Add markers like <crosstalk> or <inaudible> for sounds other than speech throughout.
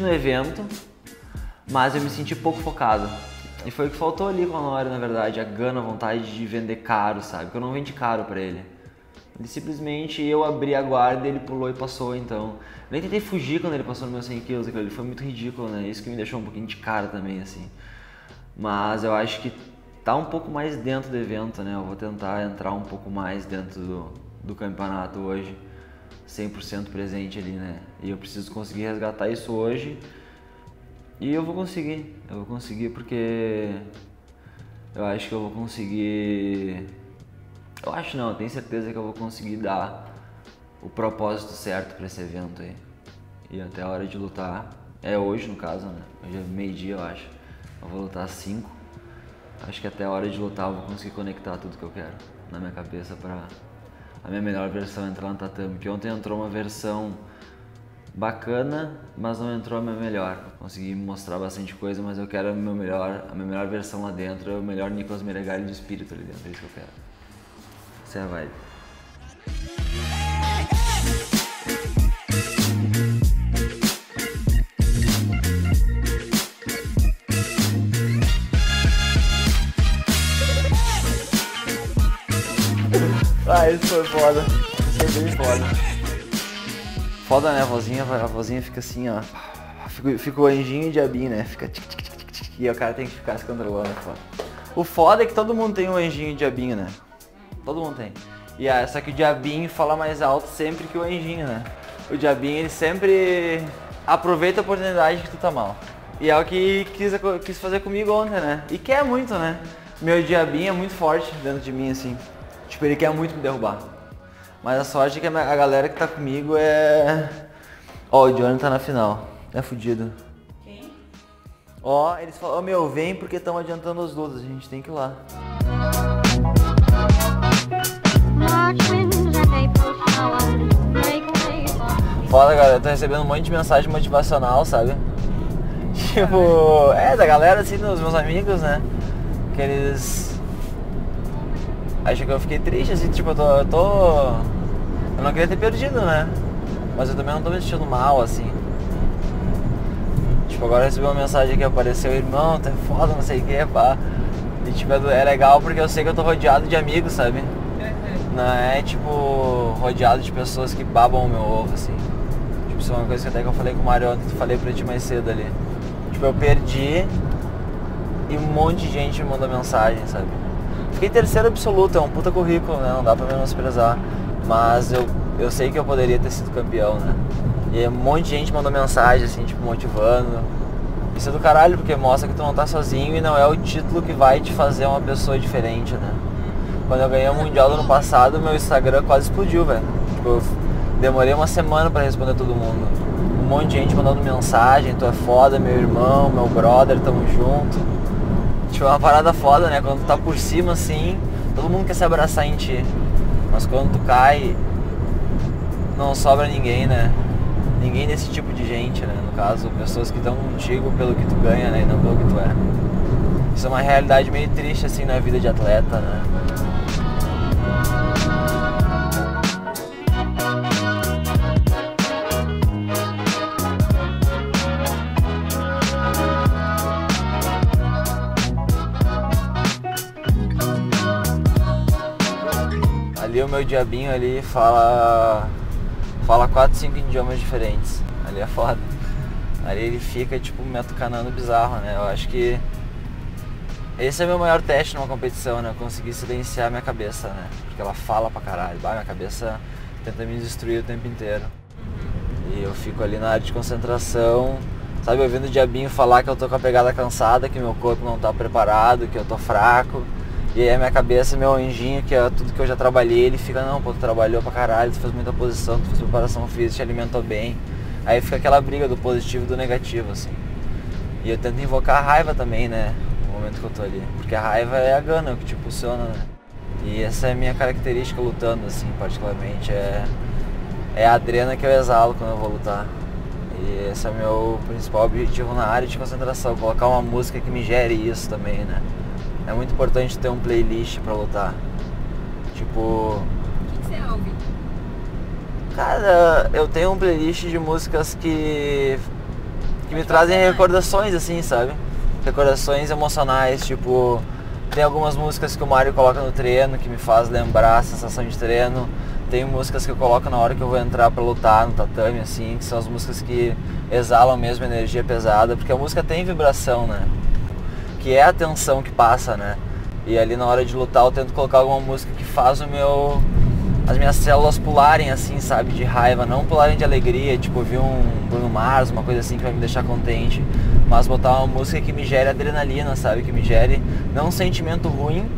no evento, mas eu me senti pouco focado. E foi o que faltou ali com a Honório, na verdade, a gana, a vontade de vender caro, sabe? Porque eu não vendi caro para ele. Ele simplesmente, eu abri a guarda ele pulou e passou, então. Nem tentei fugir quando ele passou no meu 100 quilos, ali foi muito ridículo, né? Isso que me deixou um pouquinho de cara também, assim. Mas eu acho que tá um pouco mais dentro do evento, né? Eu vou tentar entrar um pouco mais dentro do, do campeonato hoje, 100% presente ali, né? E eu preciso conseguir resgatar isso hoje e eu vou conseguir, eu vou conseguir porque eu acho que eu vou conseguir. Eu acho não, eu tenho certeza que eu vou conseguir dar o propósito certo para esse evento aí. E até a hora de lutar, é hoje no caso, né? Hoje é meio-dia eu acho. Eu vou lutar às 5. Acho que até a hora de lutar eu vou conseguir conectar tudo que eu quero na minha cabeça para a minha melhor versão entrar no tatame. Porque ontem entrou uma versão bacana, mas não entrou a minha melhor. Consegui mostrar bastante coisa, mas eu quero a minha melhor, a minha melhor versão lá dentro, o melhor Nicolas Meregali do espírito ali dentro, é isso que eu quero. Essa é a vibe. Ah, isso foi foda. Isso foi bem foda. Foda, né? A vozinha, a vozinha fica assim, ó. Fica, o anjinho e o diabinho, né? Fica tic, tic, tic, tic, e o cara tem que ficar se controlando, foda. O foda é que todo mundo tem um anjinho e diabinho, né? Todo mundo tem. E ah, só que o diabinho fala mais alto sempre que o anjinho, né? O diabinho, ele sempre aproveita a oportunidade que tu tá mal. E é o que quis, quis fazer comigo ontem, né? E quer muito, né? Meu diabinho é muito forte dentro de mim, assim. Tipo, ele quer muito me derrubar. Mas a sorte é que a galera que tá comigo é. Ó, o Johnny tá na final. É fudido. Quem? Ó, eles falam, oh, meu, vem porque estão adiantando as lutas, a gente tem que ir lá. Foda, galera, eu tô recebendo um monte de mensagem motivacional, sabe? Tipo, é, da galera, assim, dos meus amigos, né? Que eles Acho que eu fiquei triste, assim, tipo, eu tô, eu tô. Eu não queria ter perdido, né? Mas eu também não tô me sentindo mal, assim. Tipo, agora eu recebi uma mensagem que apareceu, irmão, tá foda, não sei o que, pá. E tipo, é legal porque eu sei que eu tô rodeado de amigos, sabe? Não é tipo rodeado de pessoas que babam o meu ovo, assim. Tipo, isso é uma coisa que até que eu falei com o Mário ontem, falei pra ti mais cedo ali. Tipo, eu perdi e um monte de gente me mandou mensagem, sabe? Fiquei terceiro absoluto, é um puta currículo, né? Não dá pra menosprezar. Mas eu, eu sei que eu poderia ter sido campeão, né? E um monte de gente mandou mensagem, assim, tipo, motivando. Isso é do caralho, porque mostra que tu não tá sozinho e não é o título que vai te fazer uma pessoa diferente, né? Quando eu ganhei o Mundial do ano passado, meu Instagram quase explodiu, velho. Tipo, eu demorei uma semana para responder todo mundo. Um monte de gente mandando mensagem, tu é foda, meu irmão, meu brother, tamo junto. Tipo, é uma parada foda, né? Quando tu tá por cima assim, todo mundo quer se abraçar em ti. Mas quando tu cai, não sobra ninguém, né? Ninguém desse tipo de gente, né? No caso, pessoas que estão contigo pelo que tu ganha, né? E não pelo que tu é. Isso é uma realidade meio triste, assim, na vida de atleta, né? O meu diabinho ali fala. Fala 4, 5 idiomas diferentes. Ali é foda. Ali ele fica tipo me atucanando bizarro, né? Eu acho que esse é meu maior teste numa competição, né? Eu conseguir silenciar minha cabeça, né? Porque ela fala pra caralho. Bah, minha cabeça tenta me destruir o tempo inteiro. E eu fico ali na área de concentração, sabe, ouvindo o diabinho falar que eu tô com a pegada cansada, que meu corpo não tá preparado, que eu tô fraco. E aí a minha cabeça, meu anjinho, que é tudo que eu já trabalhei, ele fica, não, pô, tu trabalhou pra caralho, tu fez muita posição, tu fez preparação física, te alimentou bem. Aí fica aquela briga do positivo e do negativo, assim. E eu tento invocar a raiva também, né? No momento que eu tô ali. Porque a raiva é a gana que te impulsiona, né? E essa é a minha característica lutando, assim, particularmente. É, é a adrena que eu exalo quando eu vou lutar. E esse é o meu principal objetivo na área de concentração, colocar uma música que me gere isso também, né? É muito importante ter um playlist pra lutar. Tipo. O que, que você ouve? Cara, eu tenho um playlist de músicas que que me trazem recordações, assim, sabe? Recordações emocionais, tipo, tem algumas músicas que o Mário coloca no treino que me faz lembrar a sensação de treino. Tem músicas que eu coloco na hora que eu vou entrar para lutar no tatame, assim, que são as músicas que exalam mesmo energia pesada, porque a música tem vibração, né? Que é a tensão que passa, né? E ali na hora de lutar eu tento colocar alguma música que faz o meu. as minhas células pularem assim, sabe, de raiva, não pularem de alegria, tipo ouvir um Bruno Mars, uma coisa assim que vai me deixar contente, mas botar uma música que me gere adrenalina, sabe? Que me gere não um sentimento ruim,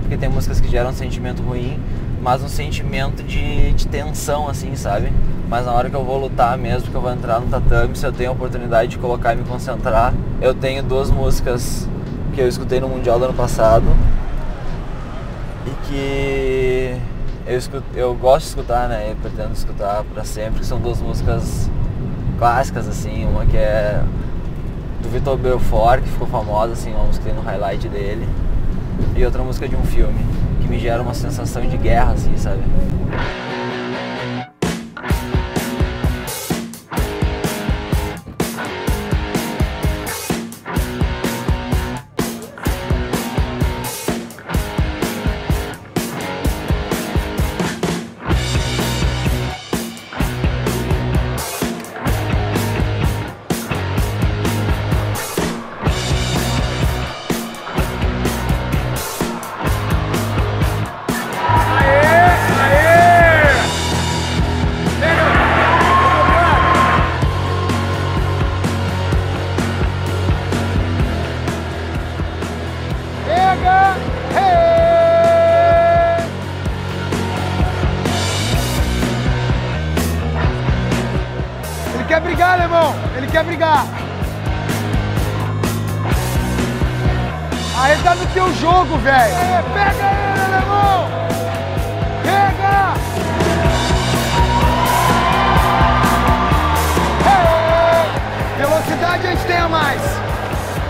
porque tem músicas que geram um sentimento ruim, mas um sentimento de, de tensão, assim, sabe? Mas na hora que eu vou lutar mesmo, que eu vou entrar no tatame, se eu tenho a oportunidade de colocar e me concentrar, eu tenho duas músicas que eu escutei no Mundial do ano passado e que eu, escuto, eu gosto de escutar, né? Eu pretendo escutar para sempre, que são duas músicas clássicas, assim, uma que é do Vitor Belfort, que ficou famosa, assim, uma música que tem no highlight dele, e outra música de um filme que me gera uma sensação de guerra, assim, sabe? Aí tá no teu jogo, velho. Pega ele, alemão. Pega. Velocidade a gente tem a mais.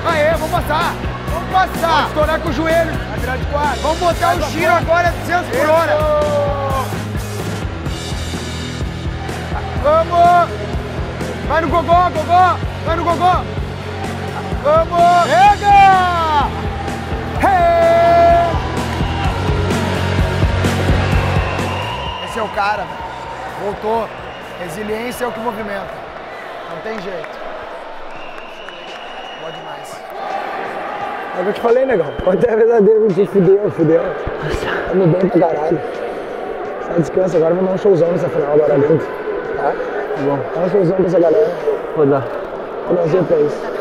Aê, vamos passar. Vamos passar. Vamos estourar com o joelho. Vamos botar o giro agora 200 por hora. Vamos. Vai no gogó, gogó! Vai no gogó! Vamos! Pega! Hey! Esse é o cara, velho. Voltou. Resiliência é o que movimenta. Não tem jeito. Boa demais. É o que eu te falei, negão. Quando é verdadeiro, te fudeu, fudeu. Tamo bem pra caralho. Só descansa, agora vamos dar um showzão nessa final agora dentro. Tá? Bom. Dá um showzão pra essa galera. Vou dar. Vou dar um pra isso.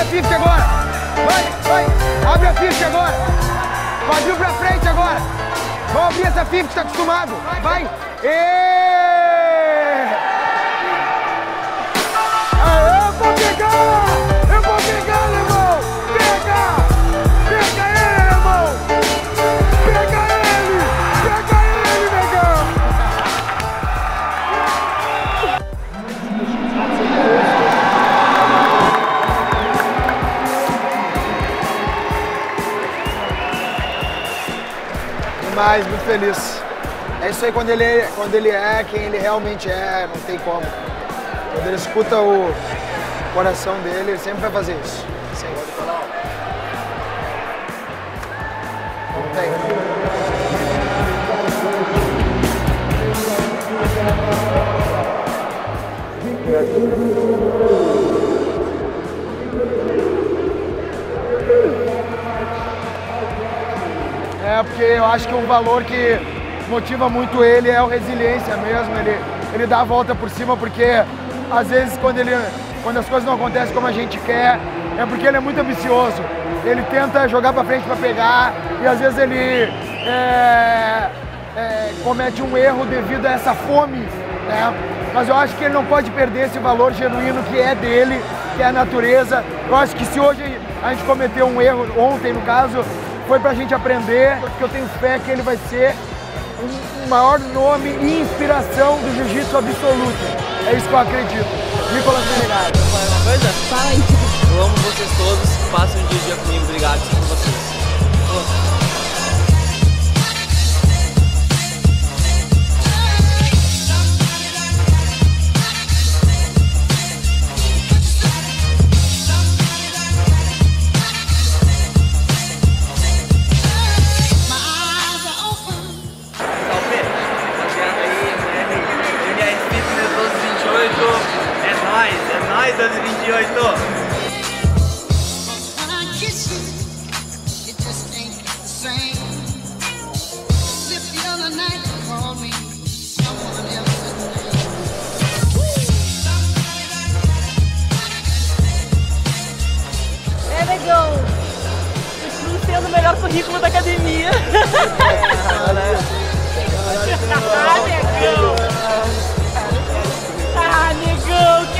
A 50 agora! Vai, vai! Abre a 50 agora! Quadril pra frente agora! Vamos abrir essa 50, tá acostumado! Vai! Ê! Demais, muito feliz. É isso aí quando ele, é, quando ele é quem ele realmente é, não tem como. Quando ele escuta o coração dele, ele sempre vai fazer isso. Sempre. Não. Porque eu acho que o valor que motiva muito ele é a resiliência mesmo. Ele, ele dá a volta por cima porque às vezes quando, ele, quando as coisas não acontecem como a gente quer, é porque ele é muito ambicioso. Ele tenta jogar pra frente pra pegar e às vezes ele é, é, comete um erro devido a essa fome, né? Mas eu acho que ele não pode perder esse valor genuíno que é dele, que é a natureza. Eu acho que se hoje a gente cometeu um erro, ontem no caso, foi pra gente aprender, porque eu tenho fé que ele vai ser um maior nome e inspiração do jiu-jitsu absoluto. É isso que eu acredito. Nicolas Menegado. Fala uma coisa? Fala aí. Eu amo vocês todos. Passem um dia a dia comigo. Obrigado por vocês. legal. Continuo sendo o melhor currículo da academia. ah, <laughs> negão! Ah, negão!